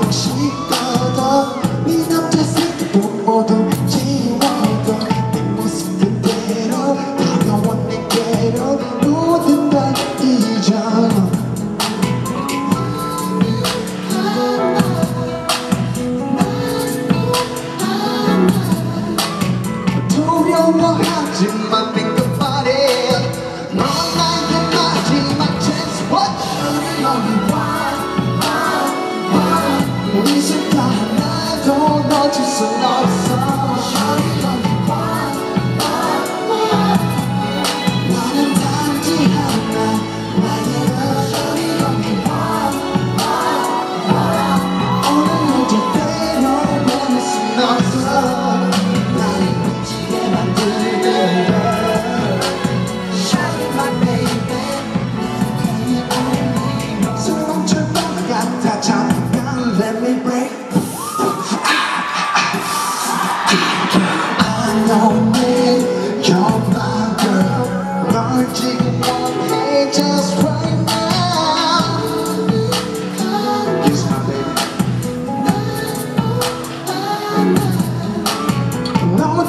방식마다 네 남자 새끼도 모두 지워도 내 모습 대로, 다가온 내게로 모든 걸 잊어 두려워하지만 네 끝발에 넌 나의 마지막 chance. What you know you want?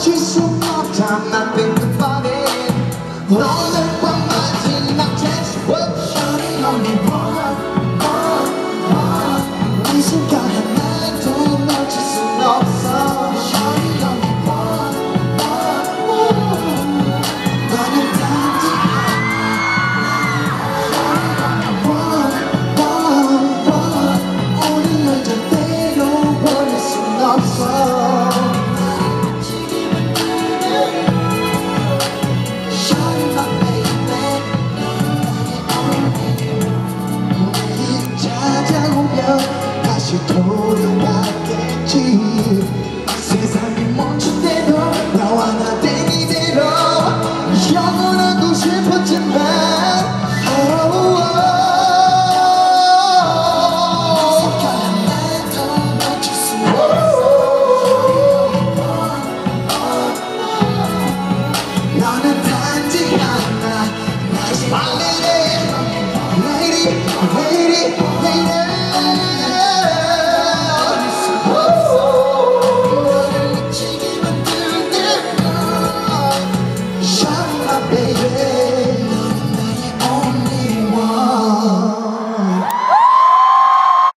you so hard time, I think about it. Well, 다시 돌아가겠지 세상이 멈춘 대로 나와 나된 이대로 영원하고 싶었지만 oh, oh, oh. 나는 단지 하나 나의 말래